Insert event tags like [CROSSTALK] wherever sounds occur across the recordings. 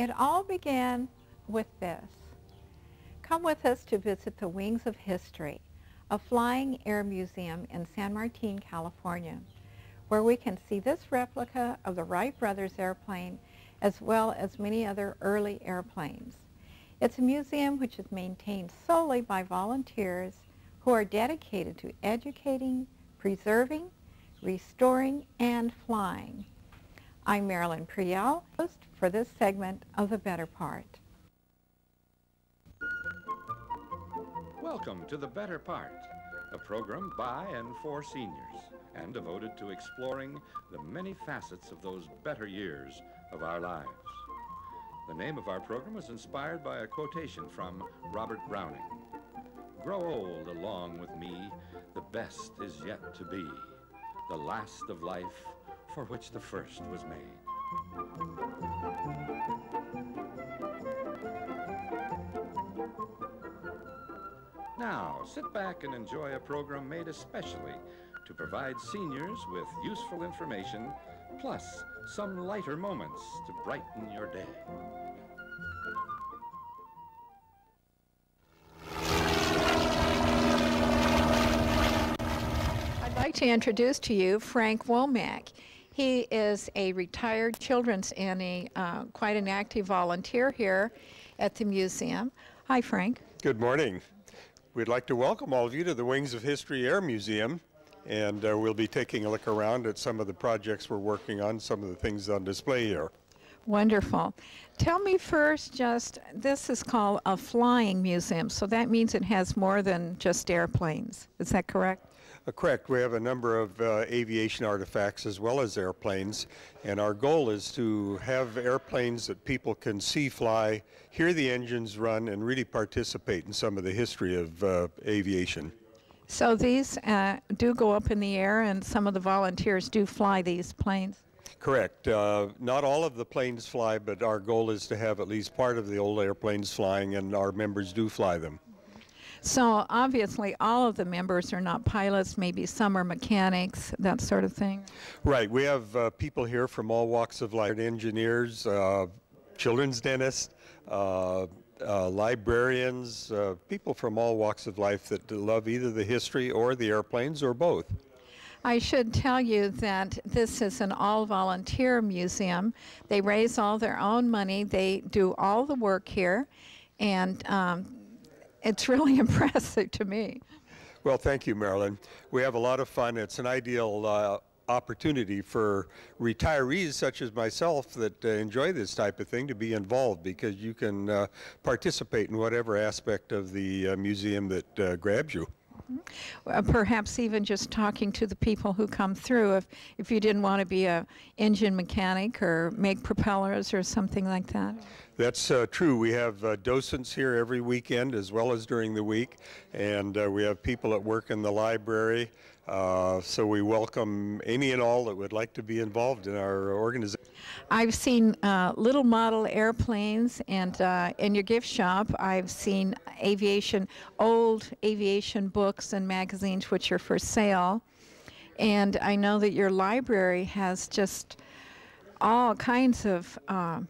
It all began with this. Come with us to visit the Wings of History, a flying air museum in San Martin, California, where we can see this replica of the Wright brothers airplane as well as many other early airplanes. It's a museum which is maintained solely by volunteers who are dedicated to educating, preserving, restoring, and flying. I'm Marilyn Priel, host for this segment of The Better Part. Welcome to The Better Part, a program by and for seniors and devoted to exploring the many facets of those better years of our lives. The name of our program was inspired by a quotation from Robert Browning. Grow old along with me, the best is yet to be, the last of life for which the first was made. Now, sit back and enjoy a program made especially to provide seniors with useful information, plus some lighter moments to brighten your day. I'd like to introduce to you Frank Womack. He is a retired children's and a, uh, quite an active volunteer here at the museum. Hi, Frank. Good morning. We'd like to welcome all of you to the Wings of History Air Museum, and uh, we'll be taking a look around at some of the projects we're working on, some of the things on display here. Wonderful. Tell me first just, this is called a flying museum, so that means it has more than just airplanes. Is that correct? Uh, correct. We have a number of uh, aviation artifacts as well as airplanes, and our goal is to have airplanes that people can see fly, hear the engines run, and really participate in some of the history of uh, aviation. So these uh, do go up in the air, and some of the volunteers do fly these planes. Correct. Uh, not all of the planes fly, but our goal is to have at least part of the old airplanes flying, and our members do fly them. So obviously, all of the members are not pilots. Maybe some are mechanics, that sort of thing. Right. We have uh, people here from all walks of life: engineers, uh, children's dentists, uh, uh librarians, uh, people from all walks of life that love either the history or the airplanes or both. I should tell you that this is an all volunteer museum. They raise all their own money, they do all the work here, and um, it's really [LAUGHS] impressive to me. Well, thank you, Marilyn. We have a lot of fun. It's an ideal uh, opportunity for retirees such as myself that uh, enjoy this type of thing to be involved because you can uh, participate in whatever aspect of the uh, museum that uh, grabs you. Uh, perhaps even just talking to the people who come through if, if you didn't want to be a engine mechanic or make propellers or something like that. That's uh, true. We have uh, docents here every weekend as well as during the week, and uh, we have people that work in the library. Uh, so we welcome any and all that would like to be involved in our organization. I've seen uh, little model airplanes, and uh, in your gift shop, I've seen aviation, old aviation books and magazines which are for sale. And I know that your library has just all kinds of uh,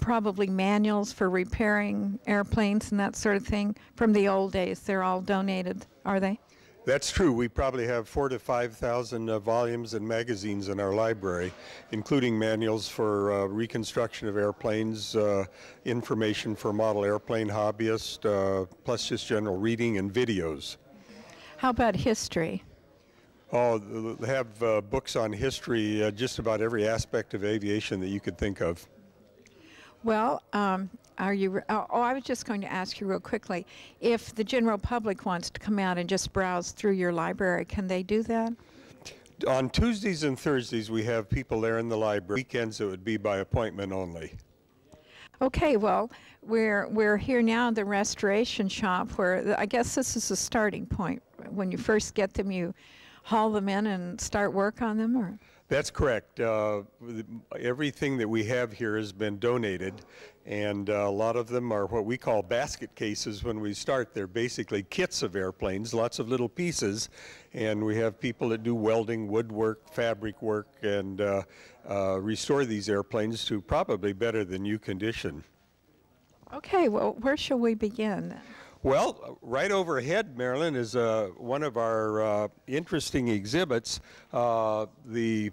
probably manuals for repairing airplanes and that sort of thing from the old days. They're all donated, are they? That's true. We probably have four to 5,000 uh, volumes and magazines in our library, including manuals for uh, reconstruction of airplanes, uh, information for model airplane hobbyists, uh, plus just general reading and videos. How about history? Oh, they have uh, books on history, uh, just about every aspect of aviation that you could think of. Well, um, are you? Oh, oh, I was just going to ask you real quickly. If the general public wants to come out and just browse through your library, can they do that? On Tuesdays and Thursdays, we have people there in the library. Weekends, it would be by appointment only. Okay, well, we're we're here now in the restoration shop, where I guess this is a starting point. When you first get them, you haul them in and start work on them, or That's correct. Uh, everything that we have here has been donated, and uh, a lot of them are what we call basket cases when we start. They're basically kits of airplanes, lots of little pieces, and we have people that do welding, woodwork, fabric work, and uh, uh, restore these airplanes to probably better than new condition. Okay, well, where shall we begin? Well, right overhead, Marilyn, is uh, one of our uh, interesting exhibits. Uh, the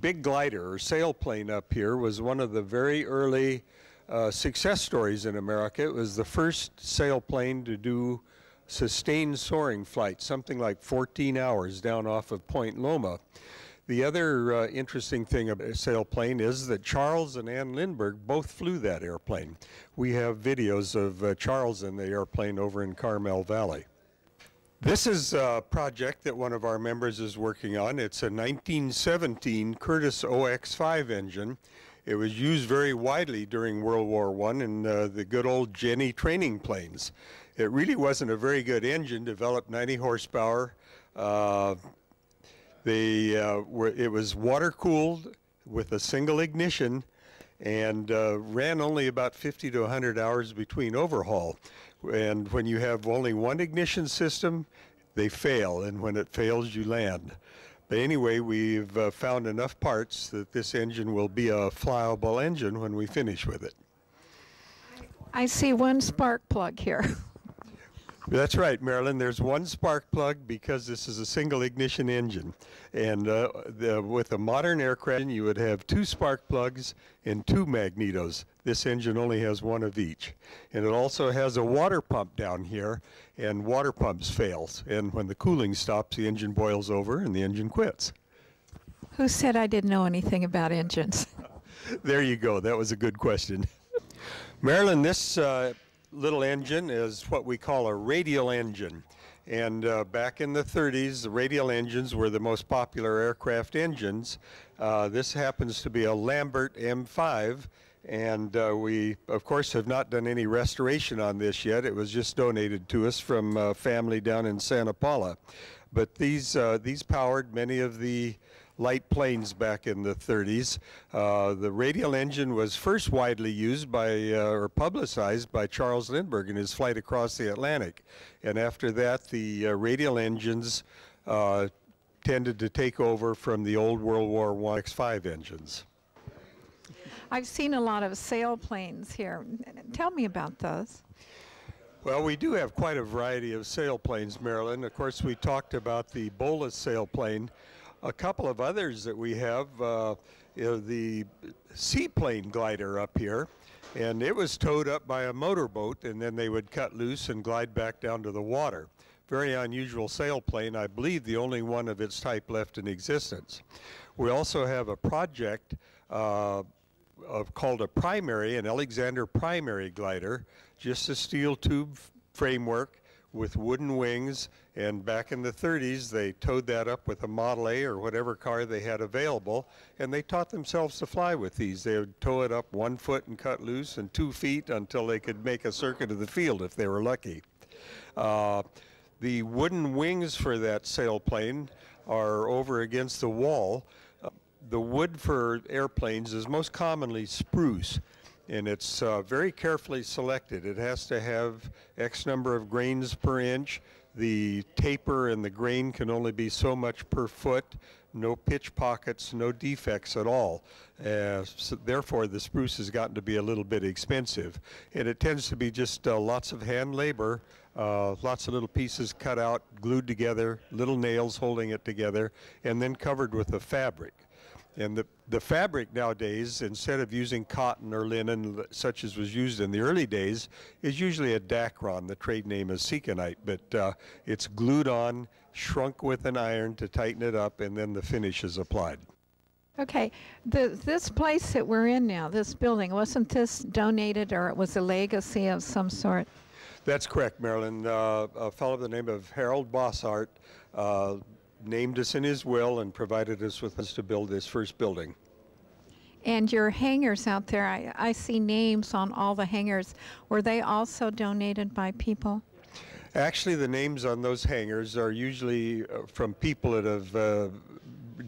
big glider or sailplane up here was one of the very early uh, success stories in America. It was the first sailplane to do sustained soaring flight, something like 14 hours down off of Point Loma. The other uh, interesting thing about a sailplane is that Charles and Ann Lindbergh both flew that airplane. We have videos of uh, Charles in the airplane over in Carmel Valley. This is a project that one of our members is working on. It's a 1917 Curtiss OX-5 engine. It was used very widely during World War I in uh, the good old Jenny training planes. It really wasn't a very good engine, developed 90 horsepower, uh, they uh, were, it was water cooled with a single ignition and uh, ran only about 50 to 100 hours between overhaul. And when you have only one ignition system, they fail, and when it fails, you land. But anyway, we've uh, found enough parts that this engine will be a flyable engine when we finish with it. I see one spark plug here. [LAUGHS] That's right, Marilyn. There's one spark plug because this is a single ignition engine. And uh, the, with a modern aircraft, you would have two spark plugs and two magnetos. This engine only has one of each. And it also has a water pump down here, and water pumps fails. And when the cooling stops, the engine boils over and the engine quits. Who said I didn't know anything about engines? [LAUGHS] There you go. That was a good question. Marilyn, this uh, little engine is what we call a radial engine. And uh, back in the 30s, the radial engines were the most popular aircraft engines. Uh, this happens to be a Lambert M5, and uh, we, of course, have not done any restoration on this yet. It was just donated to us from a family down in Santa Paula. But these, uh, these powered many of the light planes back in the 30s. Uh, the radial engine was first widely used by uh, or publicized by Charles Lindbergh in his flight across the Atlantic. And after that, the uh, radial engines uh, tended to take over from the old World War I OX-5 engines. I've seen a lot of sailplanes here. Tell me about those. Well, we do have quite a variety of sailplanes, Marilyn. Of course, we talked about the Bowlus sailplane. A couple of others that we have, uh, the seaplane glider up here, and it was towed up by a motorboat, and then they would cut loose and glide back down to the water. Very unusual sailplane, I believe the only one of its type left in existence. We also have a project uh, of, called a primary, an Alexander primary glider, just a steel tube framework with wooden wings. And back in the 30s, they towed that up with a Model A or whatever car they had available, and they taught themselves to fly with these. They would tow it up one foot and cut loose, and two feet until they could make a circuit of the field if they were lucky. Uh, the wooden wings for that sailplane are over against the wall. Uh, the wood for airplanes is most commonly spruce, and it's uh, very carefully selected. It has to have X number of grains per inch. The taper and the grain can only be so much per foot. No pitch pockets, no defects at all. Uh, so therefore, the spruce has gotten to be a little bit expensive, and it tends to be just uh, lots of hand labor, uh, lots of little pieces cut out, glued together, little nails holding it together, and then covered with a fabric. And the, the fabric nowadays, instead of using cotton or linen, such as was used in the early days, is usually a Dacron. The trade name is Ceconite, but uh, it's glued on, shrunk with an iron to tighten it up, and then the finish is applied. Okay, the, this place that we're in now, this building, wasn't this donated or it was a legacy of some sort? That's correct, Marilyn. Uh, a fellow by the name of Harold Bossart uh, named us in his will and provided us with us to build this first building. And your hangars out there, I, I see names on all the hangars. Were they also donated by people? Actually, the names on those hangars are usually uh, from people that have uh,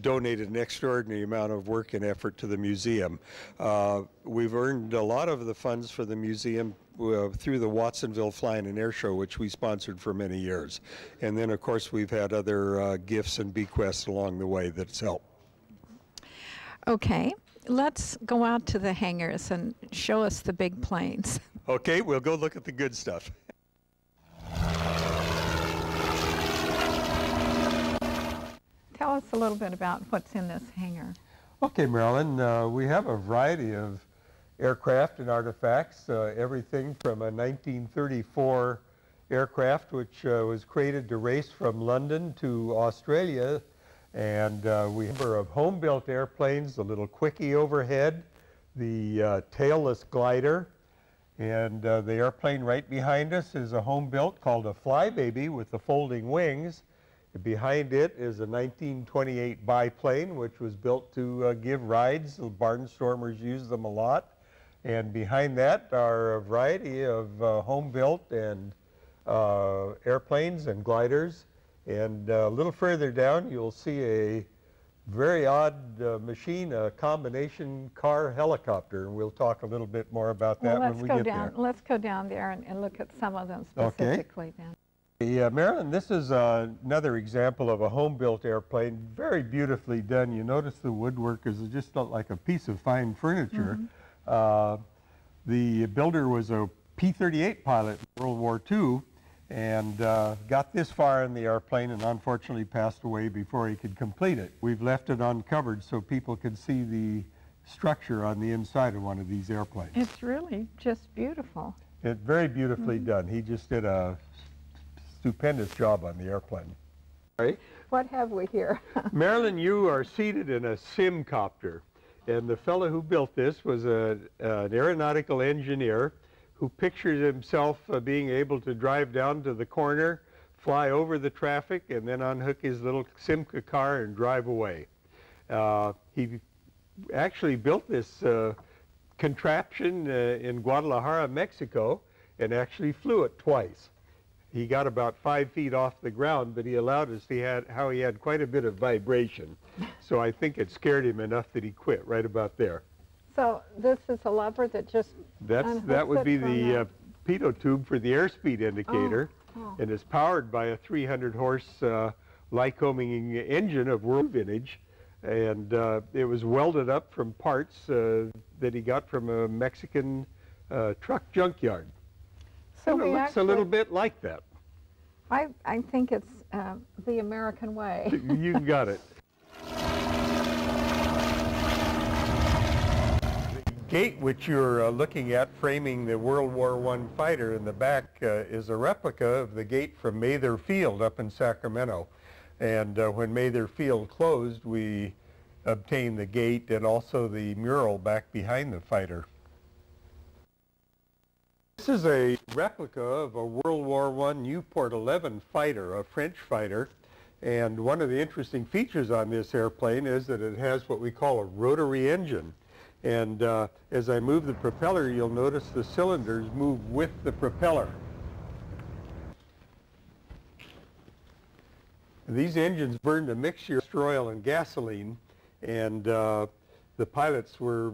donated an extraordinary amount of work and effort to the museum. Uh, we've earned a lot of the funds for the museum uh, through the Watsonville Flying and Air Show, which we sponsored for many years. And then, of course, we've had other uh, gifts and bequests along the way that's helped. Okay, let's go out to the hangars and show us the big planes. [LAUGHS] Okay, we'll go look at the good stuff. Tell us a little bit about what's in this hangar. Okay, Marilyn, uh, we have a variety of aircraft and artifacts, uh, everything from a 1934 aircraft which uh, was created to race from London to Australia and uh, we have a number of home-built airplanes, the little Quickie overhead, the uh, tailless glider, and uh, the airplane right behind us is a home-built called a Flybaby with the folding wings. Behind it is a 1928 biplane, which was built to uh, give rides. The barnstormers use them a lot. And behind that are a variety of uh, home-built and uh, airplanes and gliders. And uh, a little further down, you'll see a very odd uh, machine, a combination car helicopter. And we'll talk a little bit more about that well, when we go get down, there. Let's go down there and, and, look at some of them specifically okay. then. Yeah, Marilyn, this is uh, another example of a home-built airplane, very beautifully done. You notice the woodwork is just like a piece of fine furniture. Mm -hmm. The builder was a P-38 pilot in World War II, and uh, got this far in the airplane and unfortunately passed away before he could complete it. We've left it uncovered so people can see the structure on the inside of one of these airplanes. It's really just beautiful. It's very beautifully mm -hmm. done. He just did a stupendous job on the airplane. Right? What have we here? [LAUGHS] Marilyn, you are seated in a simcopter. And the fellow who built this was a, an aeronautical engineer who pictured himself uh, being able to drive down to the corner, fly over the traffic, and then unhook his little Simca car and drive away. Uh, he actually built this uh, contraption uh, in Guadalajara, Mexico, and actually flew it twice. He got about five feet off the ground, but he allowed us he had, how he had quite a bit of vibration. So I think it scared him enough that he quit right about there. So this is a lever that just That's That would be the uh, pitot tube for the airspeed indicator. Oh. Oh. And it's powered by a 300 horse uh, Lycoming engine of world vintage. And uh, it was welded up from parts uh, that he got from a Mexican uh, truck junkyard. So it looks actually, a little bit like that. I, I think it's uh, the American way. [LAUGHS] you got it. The gate which you're uh, looking at framing the World War I fighter in the back uh, is a replica of the gate from Mather Field up in Sacramento. And uh, when Mather Field closed, we obtained the gate and also the mural back behind the fighter. This is a replica of a World War I Nieuport 11 fighter, a French fighter. And one of the interesting features on this airplane is that it has what we call a rotary engine. And uh, as I move the propeller, you'll notice the cylinders move with the propeller. These engines burned a mixture of oil and gasoline, and uh, the pilots were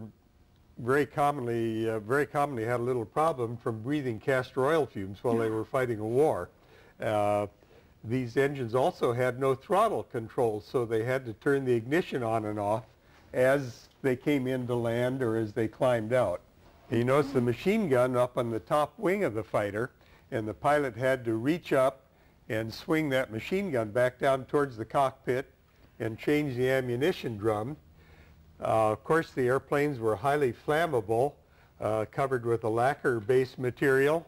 very commonly, uh, very commonly had a little problem from breathing castor oil fumes while they were fighting a war. Uh, these engines also had no throttle control, so they had to turn the ignition on and off as they came in to land or as they climbed out. You notice the machine gun up on the top wing of the fighter, and the pilot had to reach up and swing that machine gun back down towards the cockpit and change the ammunition drum. Uh, of course, the airplanes were highly flammable, uh, covered with a lacquer-based material,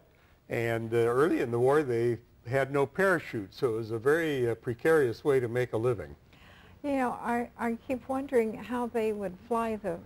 and uh, early in the war they had no parachute, so it was a very uh, precarious way to make a living. You know, I, I keep wondering how they would fly the,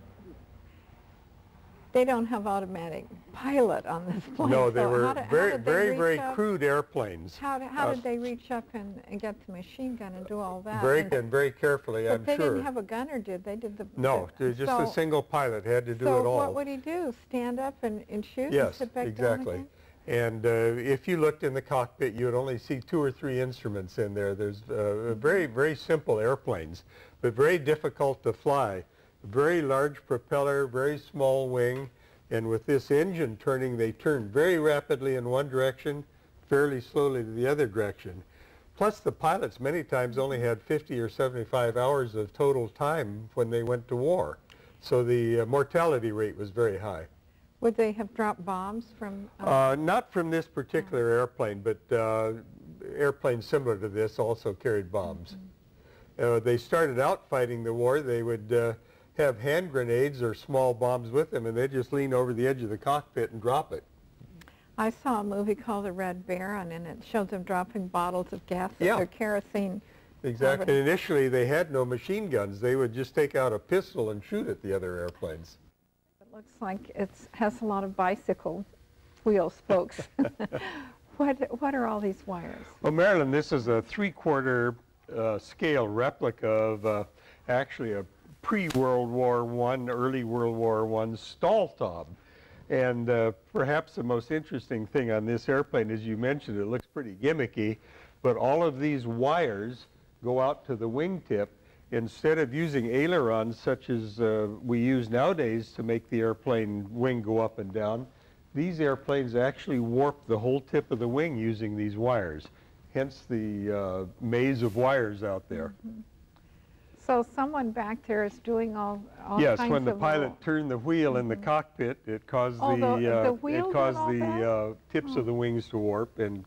they don't have automatic pilot on this [LAUGHS] plane. No, they so were did, very, very, very up? crude airplanes. How, did, how uh, did they reach up and, and, get the machine gun and do all that? Very, and, and very carefully, I'm they sure. they didn't have a gunner, did they? Did the No, the, just so, a single pilot had to do so it all. So what would he do? Stand up and, and shoot yes, and exactly. And uh, if you looked in the cockpit, you would only see two or three instruments in there. There's uh, very, very simple airplanes, but very difficult to fly. Very large propeller, very small wing, and with this engine turning, they turn very rapidly in one direction, fairly slowly to the other direction. Plus the pilots many times only had 50 or 75 hours of total time when they went to war. So the uh, mortality rate was very high. Would they have dropped bombs from? Uh, uh, not from this particular airplane, but uh, airplanes similar to this also carried bombs. Mm -hmm. they started out fighting the war. They would uh, have hand grenades or small bombs with them, and they'd just lean over the edge of the cockpit and drop it. I saw a movie called The Red Baron, and it showed them dropping bottles of gas yeah. or kerosene. Exactly. And initially, they had no machine guns. They would just take out a pistol and shoot at the other airplanes. It looks like it has a lot of bicycle wheel spokes. [LAUGHS] [LAUGHS] what, what are all these wires? Well, Marilyn, this is a three-quarter uh, scale replica of uh, actually a pre-World War I, early World War I stall tub. And uh, perhaps the most interesting thing on this airplane, as you mentioned, it looks pretty gimmicky, but all of these wires go out to the wingtip. Instead of using ailerons such as uh, we use nowadays to make the airplane wing go up and down, these airplanes actually warp the whole tip of the wing using these wires, hence the uh, maze of wires out there. Mm -hmm. So someone back there is doing all, all yes, when the pilot turned the wheel mm -hmm. in the mm-hmm. cockpit, it caused oh, the, the, uh, the it caused the uh, tips oh. of the wings to warp and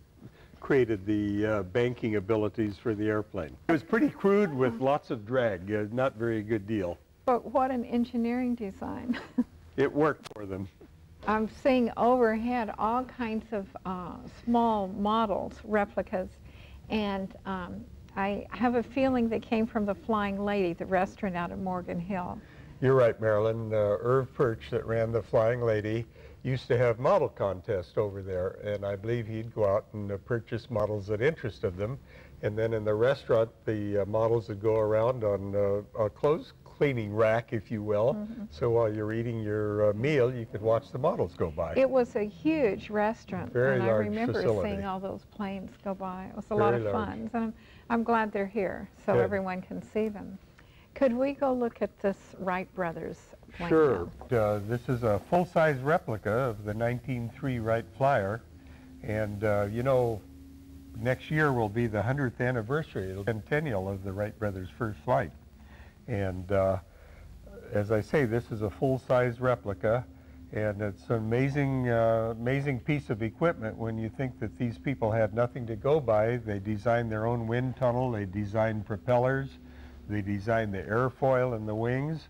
created the uh, banking abilities for the airplane. It was pretty crude with lots of drag, uh, not very good deal. But what an engineering design. [LAUGHS] it worked for them. I'm seeing overhead all kinds of uh, small models, replicas, and um, I have a feeling that came from the Flying Lady, the restaurant out at Morgan Hill. You're right, Marilyn. Uh, Irv Perch that ran the Flying Lady used to have model contests over there, and I believe he'd go out and uh, purchase models that interested them. And then in the restaurant, the uh, models would go around on uh, a clothes cleaning rack, if you will. Mm -hmm. So while you're eating your uh, meal, you could watch the models go by. It was a huge restaurant, Very and I remember facility. seeing all those planes go by. It was a Very lot of large. fun. And I'm, glad they're here, so Good. everyone can see them. Could we go look at this Wright Brothers plane Sure. Uh, this is a full-size replica of the 1903 Wright Flyer. And, uh, you know, next year will be the 100th anniversary, the centennial of the Wright brothers' first flight. And uh, as I say, this is a full-size replica, and it's an amazing, uh, amazing piece of equipment when you think that these people had nothing to go by. They designed their own wind tunnel, they designed propellers, they designed the airfoil and the wings,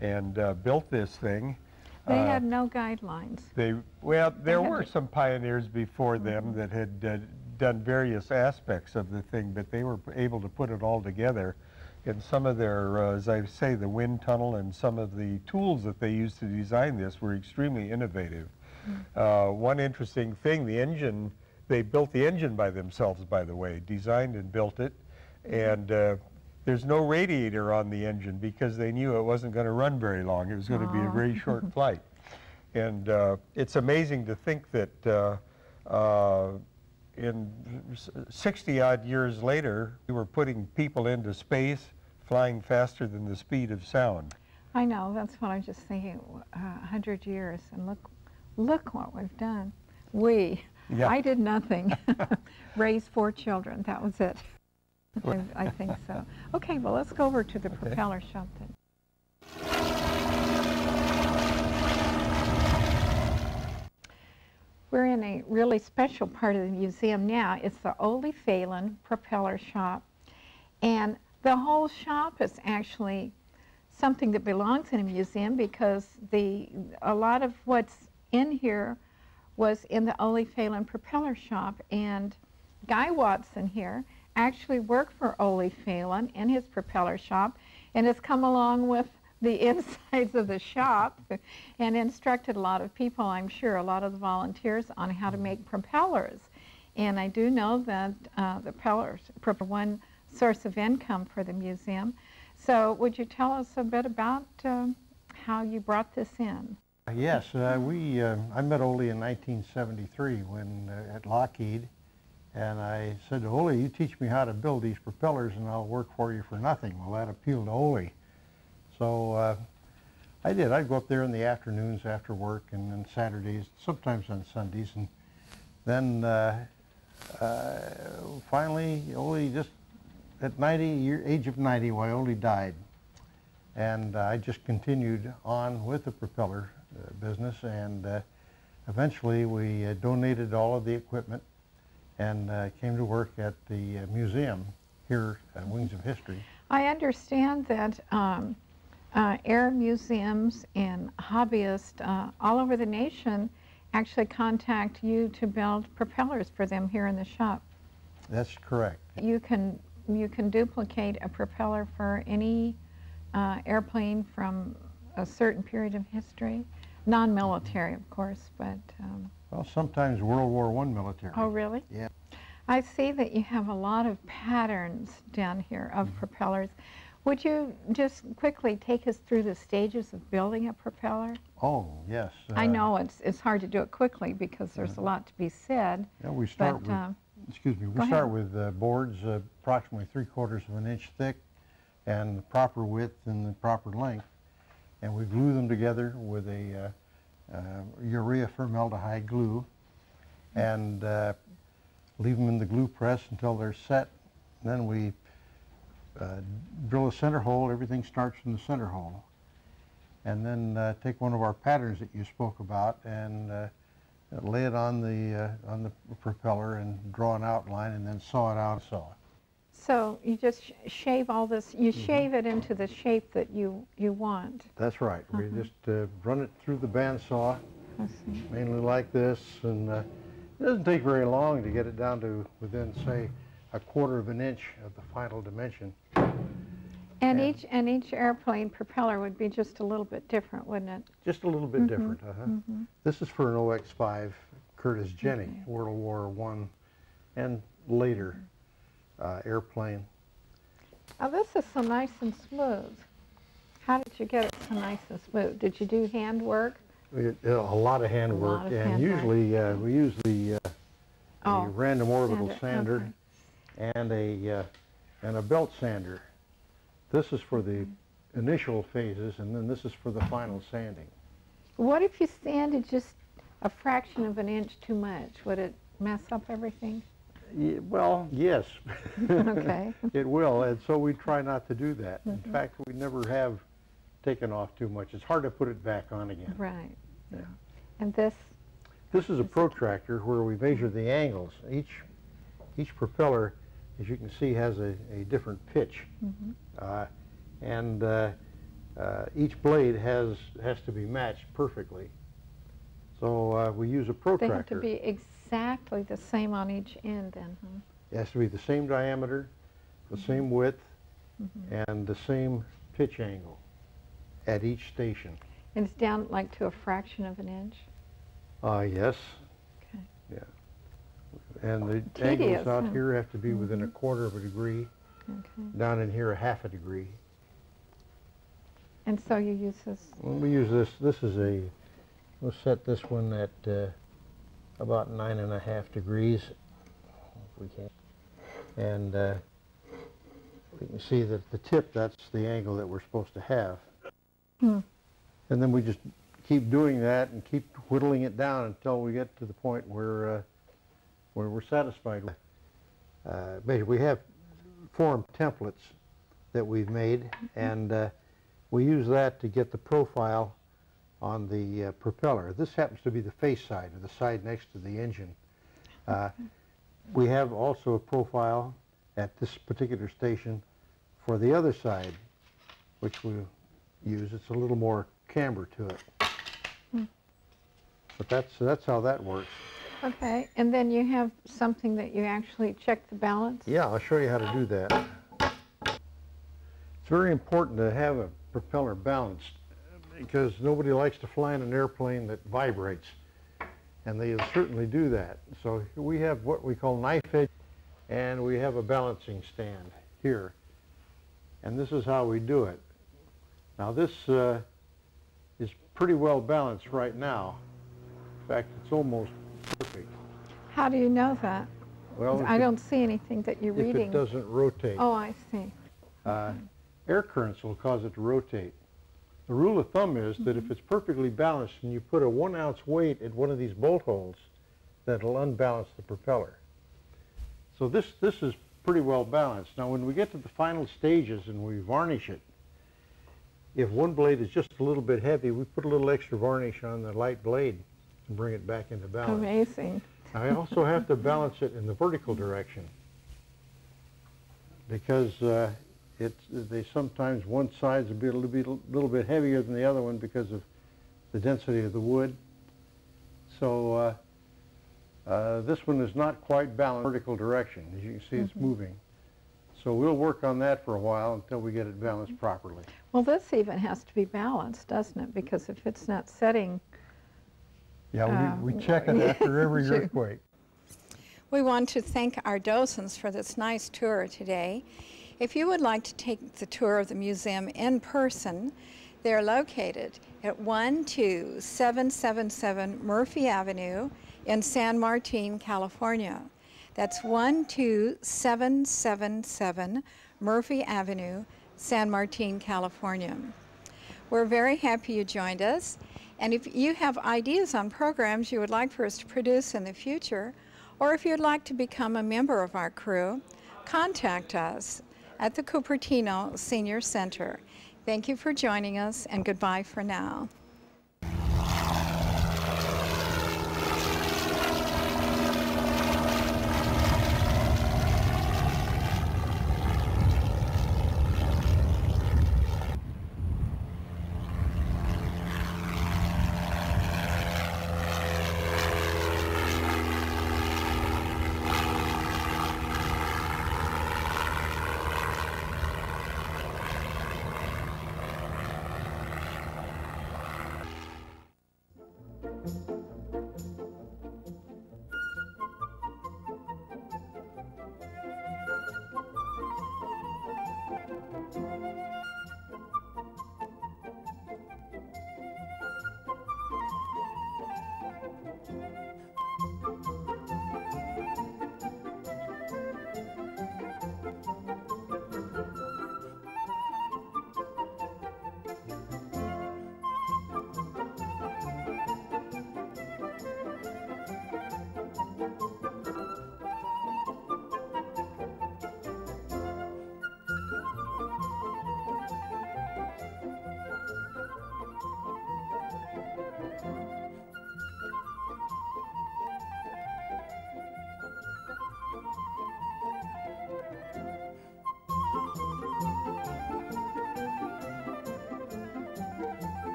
and uh, built this thing. They uh, had no guidelines. They well, there they were some pioneers before them mm -hmm. that had uh, done various aspects of the thing, but they were able to put it all together and some of their, uh, as I say, the wind tunnel and some of the tools that they used to design this were extremely innovative. Mm. Uh, one interesting thing, the engine, they built the engine by themselves, by the way, designed and built it, and uh, there's no radiator on the engine because they knew it wasn't going to run very long. It was going to be a very short [LAUGHS] flight. And uh, it's amazing to think that uh, uh, in 60 odd years later, we were putting people into space flying faster than the speed of sound. I know, that's what I'm just thinking, uh, 100 years, and look, look what we've done. We, yeah. I did nothing. [LAUGHS] [LAUGHS] Raised four children, that was it. [LAUGHS] I, I, think so. Okay, well, let's go over to the okay. propeller shop then. We're in a really special part of the museum now. It's the Ole Fahlin Propeller Shop. And the whole shop is actually something that belongs in a museum because the a lot of what's in here was in the Ole Fahlin propeller shop and Guy Watson here actually worked for Ole Fahlin in his propeller shop and has come along with the [LAUGHS] insides of the shop and instructed a lot of people, I'm sure, a lot of the volunteers on how to make propellers. And I do know that uh, the propellers, one source of income for the museum. So would you tell us a bit about uh, how you brought this in? Yes, uh, we, uh, I met Ole in 1973 when, uh, at Lockheed, and I said to Ole, you teach me how to build these propellers and I'll work for you for nothing. Well, that appealed to Ole. So uh, I did. I'd go up there in the afternoons after work and then Saturdays, sometimes on Sundays, and then uh, uh, finally, Ole just, at 90, year, age of 90, why Ole died. And uh, I just continued on with the propeller uh, business and uh, eventually we uh, donated all of the equipment and uh, came to work at the uh, museum here at Wings of History. I understand that um, uh, air museums and hobbyists uh, all over the nation actually contact you to build propellers for them here in the shop. That's correct. You can you can duplicate a propeller for any uh, airplane from a certain period of history, non-military, of course, but. Um, Well, sometimes World War I military. oh, really? Yeah. I see that you have a lot of patterns down here of Mm-hmm. propellers. Would you just quickly take us through the stages of building a propeller? Oh, yes. I uh, know it's it's hard to do it quickly because there's a lot to be said, Yeah, we start but with, uh, excuse me, we start with uh, boards uh, approximately three quarters of an inch thick and the proper width and the proper length. And we glue them together with a uh, uh, urea formaldehyde glue and uh, leave them in the glue press until they're set. Then we uh, drill a center hole. Everything starts from the center hole. And then uh, take one of our patterns that you spoke about and uh, lay it on the uh, on the propeller and draw an outline and then saw it out saw. so you just sh- shave all this. You Mm-hmm. shave it into the shape that you you want. That's right. We just uh, run it through the bandsaw, mainly like this, and uh, it doesn't take very long to get it down to within, say, a quarter of an inch of the final dimension. And each and each airplane propeller would be just a little bit different, wouldn't it? Just a little bit different. Uh-huh. This is for an OX-5 Curtiss Jenny, World War One, and later uh, airplane. Oh, this is so nice and smooth. How did you get it so nice and smooth? Did you do handwork? We- A lot of hand work, of and hand work. usually uh, we use the, uh, Oh, the random orbital sander, sander and a uh, and a belt sander. This is for the initial phases, and then this is for the final sanding. What if you sanded just a fraction of an inch too much? Would it mess up everything? Ye- well, yes. [LAUGHS] Okay. [LAUGHS] it will, and so we try not to do that. In fact, we never have taken off too much. It's hard to put it back on again. Right. Yeah. And this, This is a protractor where we measure the angles. Each each propeller, as you can see, has a, a different pitch, uh, and uh, uh, each blade has has to be matched perfectly. So uh, we use a protractor. they have to be exactly the same on each end then, huh? It has to be the same diameter, the same width, and the same pitch angle at each station. And it's down like to a fraction of an inch? Uh, yes. Okay. Yeah. And the Tedious, angles out huh? here have to be within a quarter of a degree. Okay. Down in here, a half a degree. And so you use this, we use this, this is a, we'll set this one at uh, about nine and a half degrees, if we can. And uh, we can see that the tip, that's the angle that we're supposed to have. Hmm. And then we just keep doing that and keep whittling it down until we get to the point where, uh, where we're satisfied with. Uh, basically, we have form templates that we've made, and uh, we use that to get the profile on the uh, propeller. This happens to be the face side, or the side next to the engine. Uh, we have also a profile at this particular station for the other side, which we use. It's a little more camber to it. But that's, that's how that works. Okay, and then you have something that you actually check the balance? Yeah, I'll show you how to do that. It's very important to have a propeller balanced because nobody likes to fly in an airplane that vibrates. And they certainly do that. So we have what we call knife edge and we have a balancing stand here. And this is how we do it. Now this uh, is pretty well balanced right now. In fact, it's almost. How do you know that? Well, I don't see anything that you're If reading. it doesn't rotate. Oh, I see. Uh, air currents will cause it to rotate. The rule of thumb is that if it's perfectly balanced and you put a one ounce weight at one of these bolt holes, that'll unbalance the propeller. So this, this is pretty well balanced. Now when we get to the final stages and we varnish it, if one blade is just a little bit heavy, we put a little extra varnish on the light blade and bring it back into balance. Amazing. I also have to balance it in the vertical direction because uh, it's, they sometimes, one side's a bit, a little bit, little bit heavier than the other one because of the density of the wood. So uh, uh, this one is not quite balanced vertical direction. As you can see, it's moving. So we'll work on that for a while until we get it balanced properly. Well, this even has to be balanced, doesn't it? Because if it's not setting, Yeah, we, we um, check it after every earthquake. We want to thank our docents for this nice tour today. If you would like to take the tour of the museum in person, they're located at 12777 Murphy Avenue in San Martin, California. That's 12777 Murphy Avenue, San Martin, California. We're very happy you joined us. And if you have ideas on programs you would like for us to produce in the future, or if you'd like to become a member of our crew, contact us at the Cupertino Senior Center. Thank you for joining us, and goodbye for now.